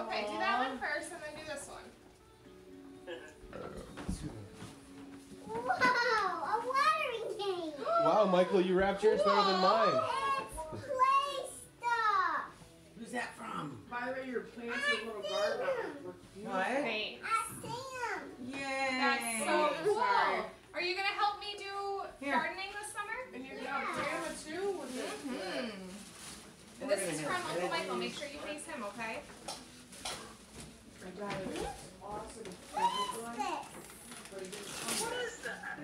Okay, do that one first and then do this one. Wow, a watering can. Wow, Michael, you wrapped yours better than mine. It's play stuff. Who's that from? By the way, your plants and little garden are What? Thanks. I see 'em. Yay! That's so cool. Sorry. Are you gonna help me do Here. gardening this summer? And you're gonna have Grandma too with it. Hmm. And We're this is gonna from have Uncle red Michael. Make leaves. sure you face him, okay? I got it. Awesome. What's this? What is that?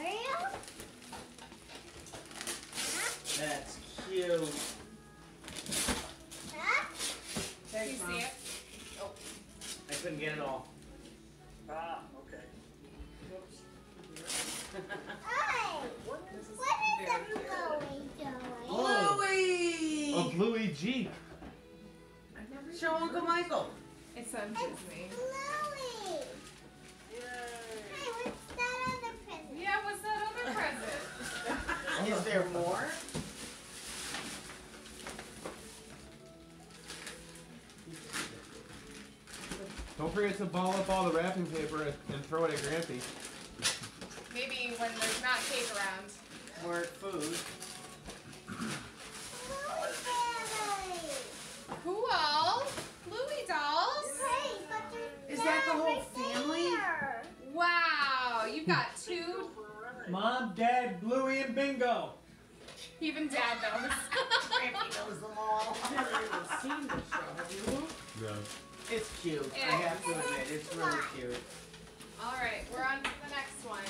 Ariel? That's cute. Huh? Do you Thanks, see Mom. it? I couldn't get it all. Ah, okay. Hey, what is the Chloe doing? Bluey! A Bluey Jeep. Show Uncle Michael. It's a Disney. Chloe. Hey, what's that other present? Yeah, what's that other present? Is there more? Don't forget to ball up all the wrapping paper and, and throw it at Grampy. Maybe when there's not cake around. More food. Chloe family. Cool. Bluey dolls. Hey, but Is that the whole everything family? Wow, you've got two. Mom, Dad, Bluey, and Bingo. Even Dad knows. Grampy knows them all. I've never even seen this show. Have you? No. It's cute. I have to admit, it's really cute. All right, we're on to the next one.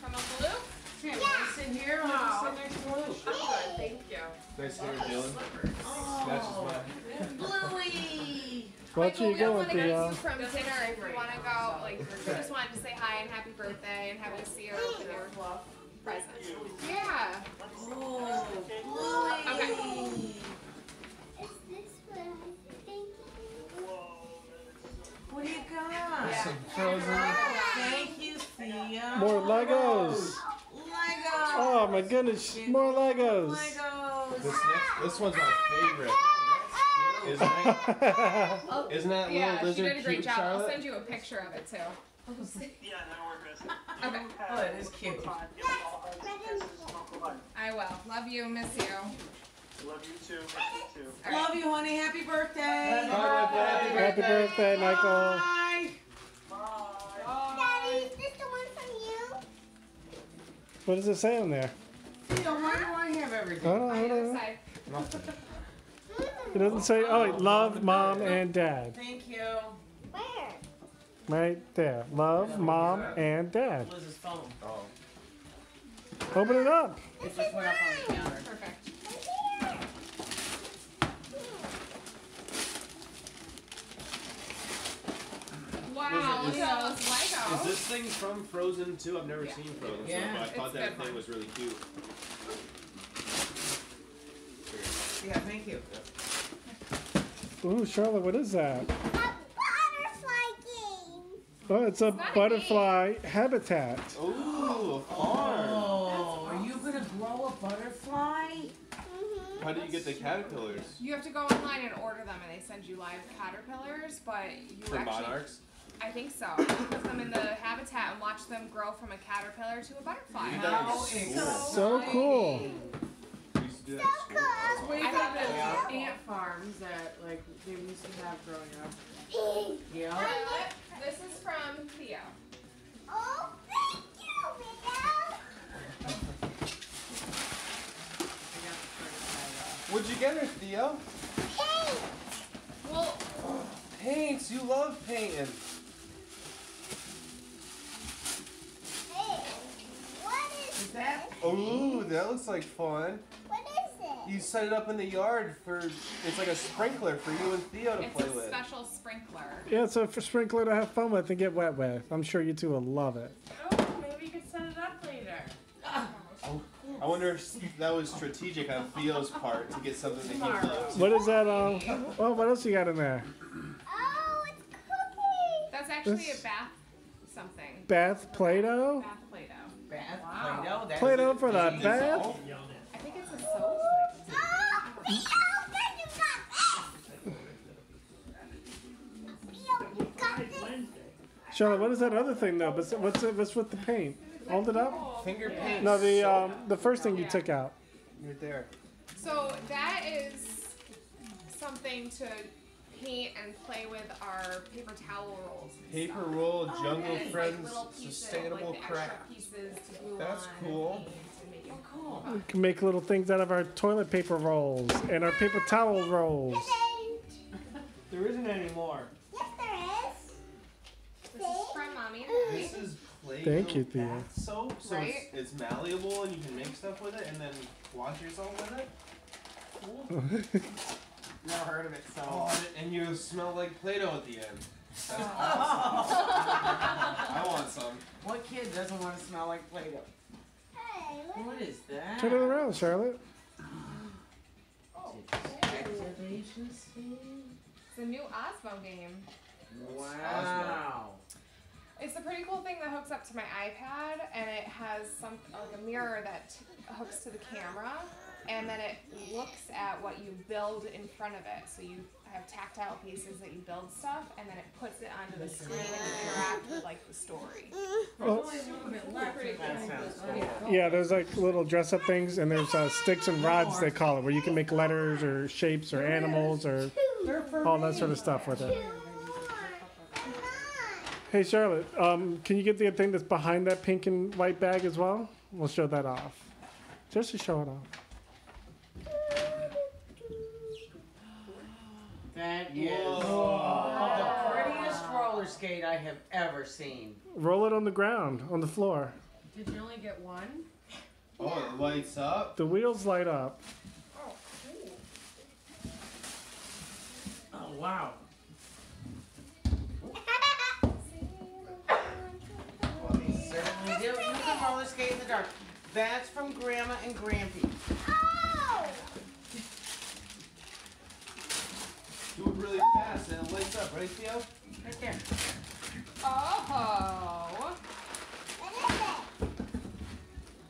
From Uncle Luke. Here, wanna sit here or wanna sit next to Luke? I'm good, thank you. Nice hair, Dylan. That's just Oh. Bluey! What Michael, you we going, want to Theo? you from dinner if you want to go. Like, we just wanted to say hi and happy birthday and have you see her open your present. Yeah. Oh, Bluey! Is What do you? Yeah. Some frozen. Thank you, Theo. More Legos. Legos. Oh my goodness, more Legos. Legos. This next, this one's my favorite. Isn't that, Oh, isn't that oh, yeah, little she lizard did a great cute, job. I'll send you a picture of it too. Yeah, that'll work, Chris. Okay. Oh, it is cute. I will. Love you. Miss you. Love you too. Miss you too. All right. Love you, honey. Happy birthday. Happy birthday. Happy birthday, Michael. Bye. Daddy, is this the one from you? What does it say on there? Theo, why do I have everything? Hold on, On hold the other on. side. Nothing. It doesn't say. Oh, love mom and dad. Thank you. Where? Right there. Love mom and dad. Liz's phone. Oh. Open it up. It just went up on the counter. Perfect. It's here. Wow. Is Look at all those Is this thing from Frozen too? I've never Yeah. seen Frozen, so, Yeah, but I thought a that thing one. was really cute. Yeah, thank you. Ooh, Charlotte, what is that? A butterfly game. Oh, it's a not a butterfly habitat. Ooh, a farm. Oh, are you gonna grow a butterfly? Mm-hmm. How do you get the caterpillars? You have to go online and order them, and they send you live caterpillars. But you For actually, monarchs? I think so. You put them in the habitat and watch them grow from a caterpillar to a butterfly. You How That is cool. So cool. We used to do that at school. It's way I thought better than ant farms that like they used to have growing up. Yeah. Violet, this is from Theo. Oh, thank you, Miguel. What'd you get her, Theo? Hey, Well, Paints. You love painting. hey, what is, Is that? Ooh, that looks like fun. what is it? You set it up in the yard for. It's like a sprinkler for you and Theo to it's play a with. special sprinkler. Yeah, it's a f- sprinkler to have fun with and get wet with. I'm sure you two will love it. Oh, maybe you could set it up later. I wonder if that was strategic on Theo's part to get something that he loves. What is that? Um, oh, what else you got in there? Oh, it's cookies. That's actually This- a bath something. Bath Play-Doh? Bath Play-Doh. Play-Doh for that bath? I think it's a soap. Charlotte, what is that other thing though? What's what's, what's with the paint? Hold it up. Finger paint. No, the um, the first thing you took out. Right there. So that is something to paint and play with our paper towel rolls. Paper stuff. roll, oh, And jungle it's, friends, little pieces, sustainable like craft. pieces to glue That's cool. and paint and make it oh, cool. We can make little things out of our toilet paper rolls and our paper towel rolls. There isn't any more. Yes, there is. This is from mommy. This is Play-Doh Thank you, Thea. bath soap, so Right? it's, it's malleable and you can make stuff with it and then wash yourself with it. Never heard of it, so. Oh, and you smell like Play-Doh at the end. That's oh. awesome. I want some. What kid doesn't want to smell like Play-Doh? Hey, look. What is that? Turn it around, Charlotte. Activation? It's a new Osmo game. Wow. It's a pretty cool thing that hooks up to my iPad, and it has some like a mirror that hooks to the camera, and then it looks at what you build in front of it. So you have tactile pieces that you build stuff, and then it puts it onto the screen and interact with like the story. Well, Pretty That cool. sounds cool. yeah, there's like little dress up things, and there's uh, sticks and rods, they call it, where you can make letters or shapes or animals or all that sort of stuff with it. Two more. Come on. Hey, Charlotte, um, can you get the thing that's behind that pink and white bag as well? We'll show that off. Just to show it off. That is Whoa. the prettiest roller skate I have ever seen. Roll it on the ground, on the floor. Did you only get one? Oh, it lights up. The wheels light up. Oh, cool. Oh, wow. Well, certainly do. You can roller skate in the dark. That's from Grandma and Grampy. Oh! Do it really and it lights up, right, Theo? Right there. Oh. What is it?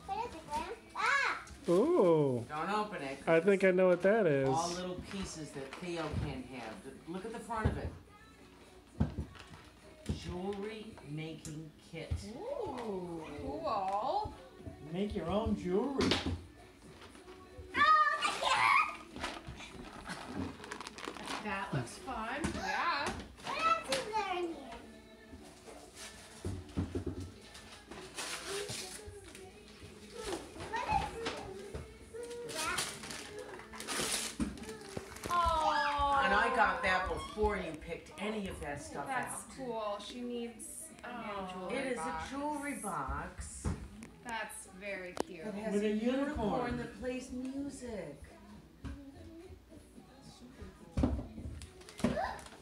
What is it, Graham? Ah! Ooh, Don't open it. I think I know what that is. All little pieces that Theo can't have. Look at the front of it. Jewelry making kit. Ooh. Cool. Make your own jewelry. That looks fun. Yeah. what else is there in here? What is that? Oh. And I got that before you picked any of that stuff That's out. cool. She needs a jewelry It is box. a jewelry box That's very cute. that has With a a unicorn unicorn. that plays music.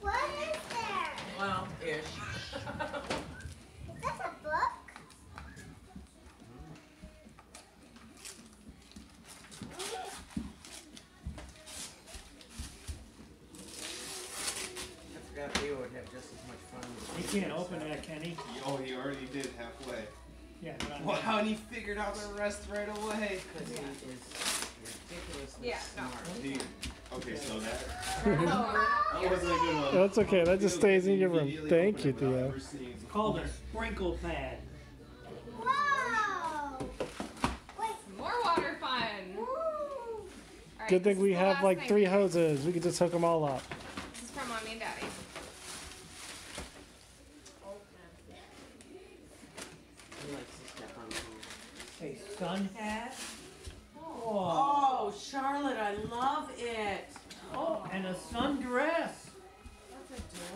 What is there? Well, ish. Is this a book? I forgot Theo would have just as much fun. with You can't open that, Kenny. Oh, he already did halfway. Yeah, but I'm Wow, and he figured out the rest right away. Because he is ridiculously Yeah, no. smart. He, okay, so that, that wasn't a good one. That's okay, that just stays in your room. Thank you, Theo. ever seeing- called a sprinkle pad. Whoa! Wait. More water fun. Ooh. Good thing we have like thing. three hoses. We can just hook them all up. This is from mommy and daddy. He likes to step on things. Sun hat. Oh. Charlotte, I love it. oh, and a sun dress.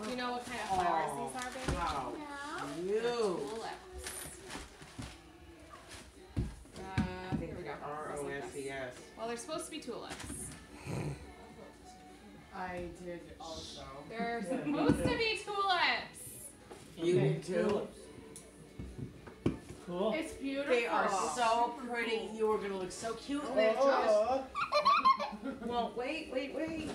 Do you know what kind of flowers Oh, these are, baby? Wow. No. You. Tulips. Uh, here we go. R Just O like S this. E S. Well, they're supposed to be tulips. I did also. They're Yeah, supposed to be tulips. You Okay, did tulips. Cool. It's beautiful. They are so pretty. You are gonna look so cute in that dress. Oh, oh. Well, wait, wait, wait.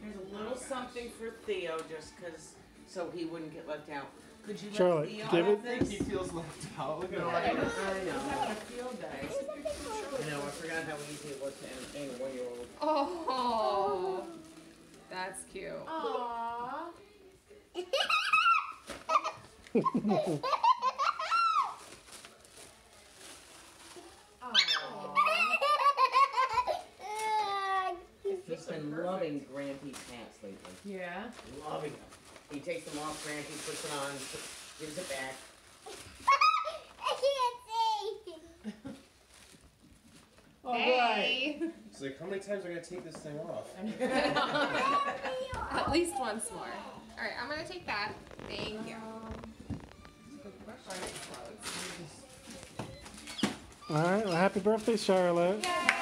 There's a little oh, something for Theo, just cause, so he wouldn't get left out. Could you let Charlotte, Theo give have it- I this? think he feels left out. Look at him. I know. He's having a field day. I know. I forgot how easy it was to entertain a one-year-old. Oh, that's cute. Aww. He's been loving Grampy pants lately. Yeah. Loving them. He takes them off, Grampy puts it on, gives it back. I can't see. All right. Hey. It's like, how many times am I gonna take this thing off? At least once more. All right, I'm gonna take that. Thank you. All right. Well, happy birthday, Charlotte. Yay!